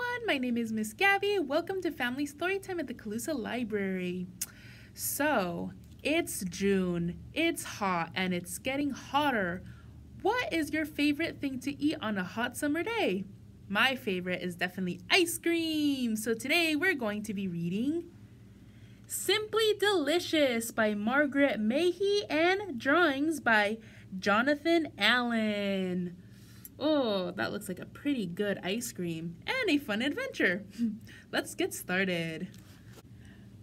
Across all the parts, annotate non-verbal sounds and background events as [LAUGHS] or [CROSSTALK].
everyone, my name is Miss Gabby. Welcome to Family Storytime at the Colusa Library. So, it's June, it's hot, and it's getting hotter. What is your favorite thing to eat on a hot summer day? My favorite is definitely ice cream. So today we're going to be reading Simply Delicious by Margaret Mahy and drawings by Jonathan Allen. Oh, that looks like a pretty good ice cream and a fun adventure. [LAUGHS] Let's get started.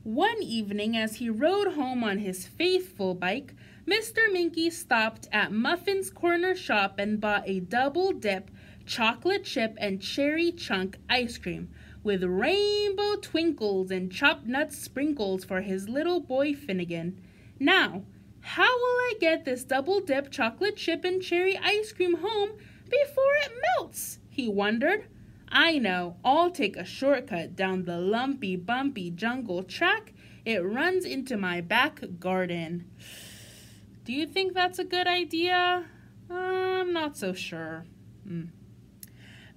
One evening, as he rode home on his faithful bike, Mr. Minky stopped at Muffin's Corner Shop and bought a double dip chocolate chip and cherry chunk ice cream with rainbow twinkles and chopped nut sprinkles for his little boy Finnegan. Now, how will I get this double dip chocolate chip and cherry ice cream home wondered. I know, I'll take a shortcut down the lumpy, bumpy jungle track. It runs into my back garden. Do you think that's a good idea? I'm not so sure. Mm.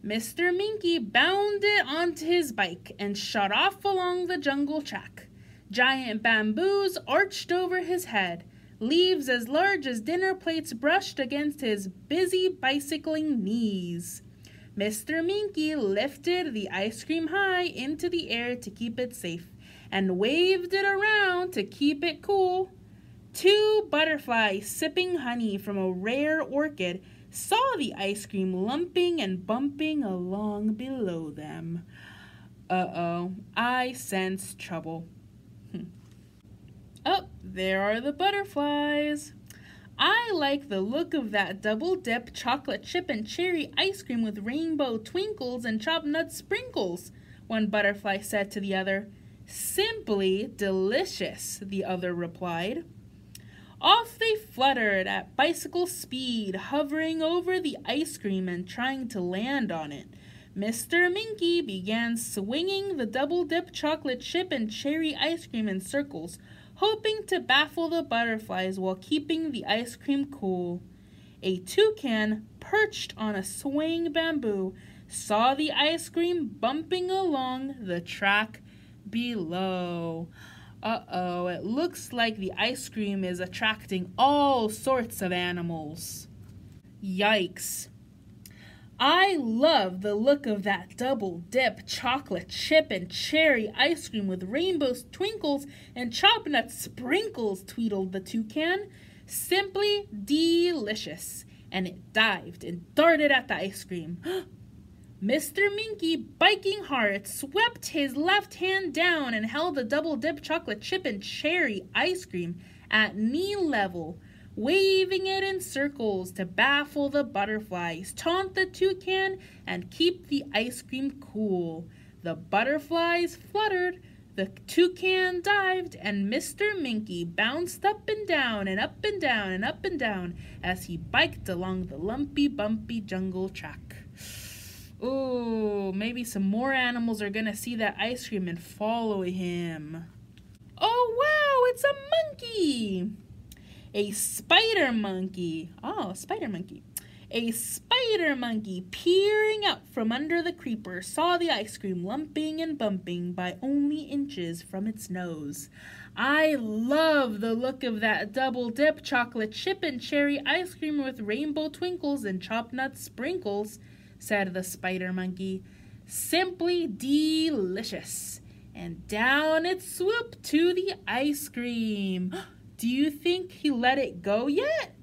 Mr. Minky bounded onto his bike and shot off along the jungle track. Giant bamboos arched over his head. Leaves as large as dinner plates brushed against his busy bicycling knees. Mr. Minky lifted the ice cream high into the air to keep it safe and waved it around to keep it cool. Two butterflies sipping honey from a rare orchid saw the ice cream lumping and bumping along below them. Uh oh, I sense trouble. [LAUGHS] Oh, there are the butterflies. I like the look of that double dip chocolate chip and cherry ice cream with rainbow twinkles and chopped nut sprinkles, one butterfly said to the other. Simply delicious, the other replied. Off they fluttered at bicycle speed, hovering over the ice cream and trying to land on it. Mr. Minky began swinging the double dip chocolate chip and cherry ice cream in circles, hoping to baffle the butterflies while keeping the ice cream cool. A toucan, perched on a swaying bamboo, saw the ice cream bumping along the track below. Uh oh, it looks like the ice cream is attracting all sorts of animals. Yikes. I love the look of that double dip chocolate chip and cherry ice cream with rainbow twinkles and chopped nut sprinkles, tweedled the toucan. Simply delicious. And it dived and darted at the ice cream. [GASPS] Mr. Minky, biking hard, swept his left hand down and held the double dip chocolate chip and cherry ice cream at knee level waving it in circles to baffle the butterflies, taunt the toucan, and keep the ice cream cool. The butterflies fluttered, the toucan dived, and Mr. Minky bounced up and down and up and down and up and down as he biked along the lumpy, bumpy jungle track. Ooh, maybe some more animals are gonna see that ice cream and follow him. Oh wow, it's a monkey! A spider monkey. Oh, spider monkey. A spider monkey peering out from under the creeper saw the ice cream lumping and bumping by only inches from its nose. I love the look of that double dip chocolate chip and cherry ice cream with rainbow twinkles and chopped nut sprinkles, said the spider monkey. Simply delicious. And down it swooped to the ice cream. [GASPS] [GASPS] [GASPS] Do you think he let it go yet?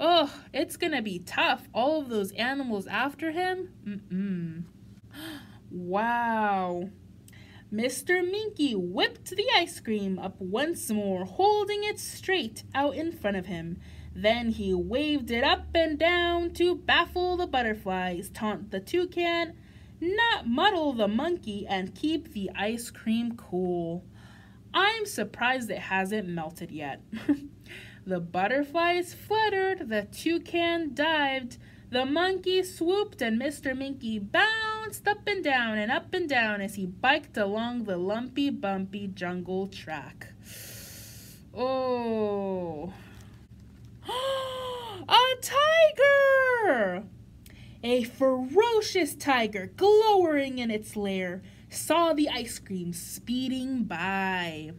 Oh, it's gonna be tough. All of those animals after him? Mm-mm. [GASPS] Wow. Mr. Minky whipped the ice cream up once more, holding it straight out in front of him. Then he waved it up and down to baffle the butterflies, taunt the toucan, not muddle the monkey, and keep the ice cream cool. I'm surprised it hasn't melted yet. [LAUGHS] the butterflies fluttered, the toucan dived, the monkey swooped, and Mr. Minky bounced up and down and up and down as he biked along the lumpy, bumpy jungle track. [SIGHS] Oh. [GASPS] A tiger! A ferocious tiger, glowering in its lair, saw the ice cream speeding by.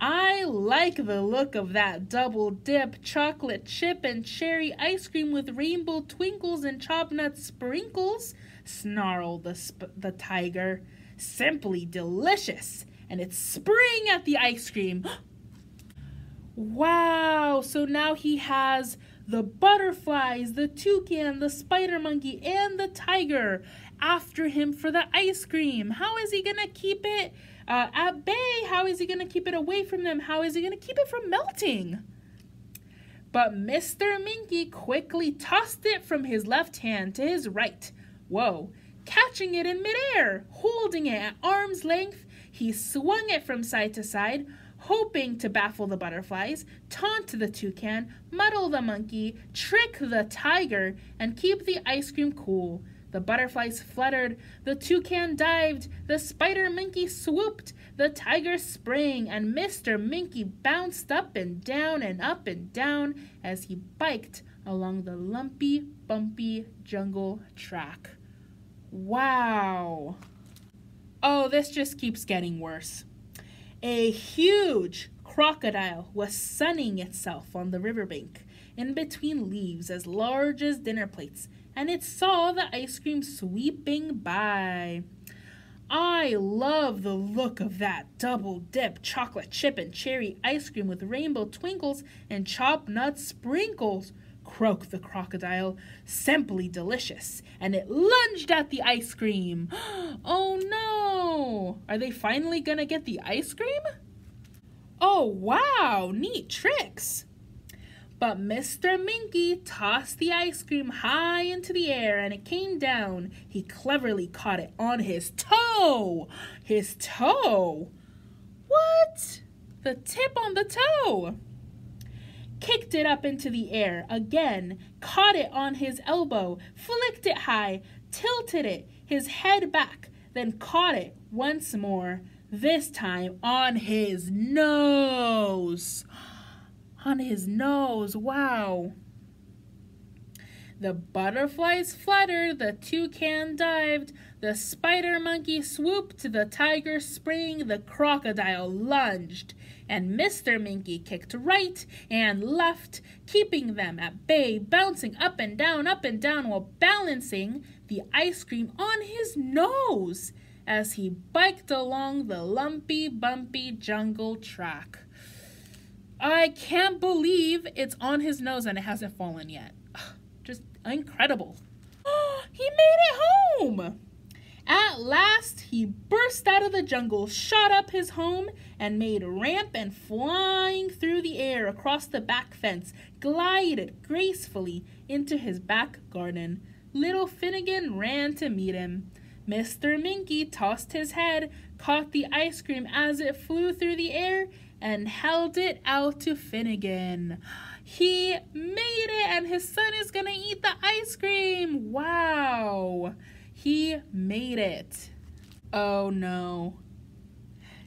I like the look of that double dip chocolate chip and cherry ice cream with rainbow twinkles and chopped nut sprinkles, snarled the, the tiger. Simply delicious, and it's sprang at the ice cream. [GASPS] wow, so now he has the butterflies, the toucan, the spider monkey, and the tiger after him for the ice cream. How is he gonna keep it? uh, at bay. How is he going to keep it away from them? How is he going to keep it from melting? But Mr. Minky quickly tossed it from his left hand to his right. Whoa! Catching it in midair, holding it at arm's length, he swung it from side to side, hoping to baffle the butterflies, taunt the toucan, muddle the monkey, trick the tiger, and keep the ice cream cool. The butterflies fluttered, the toucan dived, the spider monkey swooped, the tiger sprang, and Mr. Minky bounced up and down and up and down as he biked along the lumpy, bumpy jungle track. Wow! Oh, this just keeps getting worse. A huge crocodile was sunning itself on the riverbank in between leaves as large as dinner plates and it saw the ice cream sweeping by. I love the look of that double dip chocolate chip and cherry ice cream with rainbow twinkles and chopped nut sprinkles, croaked the crocodile. Simply delicious. And it lunged at the ice cream. [GASPS] Oh no! Oh, are they finally gonna get the ice cream? Oh wow, neat tricks! But Mr. Minky tossed the ice cream high into the air and it came down. He cleverly caught it on his toe. His toe? What? The tip on the toe. Kicked it up into the air again, caught it on his elbow, flicked it high, tilted it, his head back, then caught it once more, this time on his nose [GASPS] on his nose. Wow. The butterflies fluttered, the toucan dived, the spider monkey swooped, the tiger sprang, the crocodile lunged, and Mr. Minky kicked right and left, keeping them at bay, bouncing up and down, up and down, while balancing the ice cream on his nose as he biked along the lumpy, bumpy jungle track. I can't believe it's on his nose and it hasn't fallen yet. Just incredible. [GASPS] he made it home! At last, he burst out of the jungle, shot up his home, and made ramp and flying through the air across the back fence, glided gracefully into his back garden. Little Finnegan ran to meet him. Mr. Minky tossed his head, caught the ice cream as it flew through the air, and held it out to Finnegan. He made it, and his son is gonna eat the ice cream. Wow. He made it. Oh no.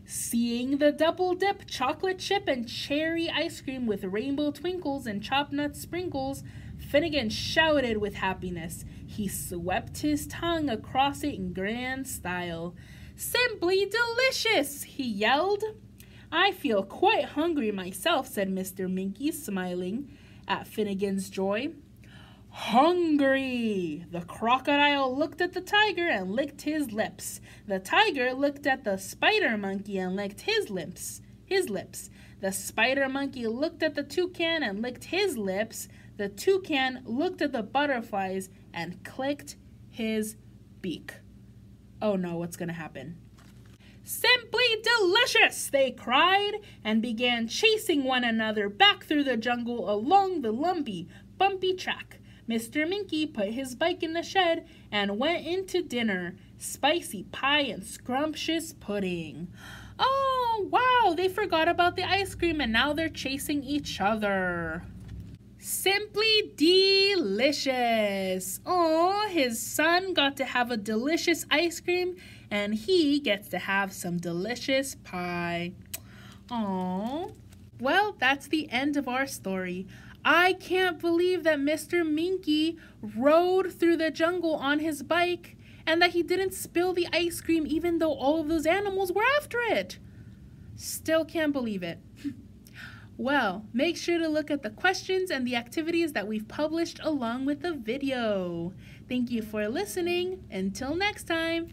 Seeing the double dip chocolate chip and cherry ice cream with rainbow twinkles and chopped nut sprinkles, Finnegan shouted with happiness. He swept his tongue across it in grand style. Simply delicious, he yelled. I feel quite hungry myself, said Mr. Minky, smiling at Finnegan's joy. Hungry! The crocodile looked at the tiger and licked his lips. The tiger looked at the spider monkey and licked his lips. His lips. The spider monkey looked at the toucan and licked his lips. The toucan looked at the butterflies and clicked his beak. Oh no, what's gonna happen? Simply delicious! they cried and began chasing one another back through the jungle along the lumpy, bumpy track. Mr. Minky put his bike in the shed and went into dinner spicy pie and scrumptious pudding. Oh, wow, they forgot about the ice cream and now they're chasing each other. Simply delicious. Oh, his son got to have a delicious ice cream and he gets to have some delicious pie. Oh. Well, that's the end of our story. I can't believe that Mr. Minky rode through the jungle on his bike and that he didn't spill the ice cream even though all of those animals were after it. Still can't believe it. [LAUGHS] Well, make sure to look at the questions and the activities that we've published along with the video. Thank you for listening. Until next time.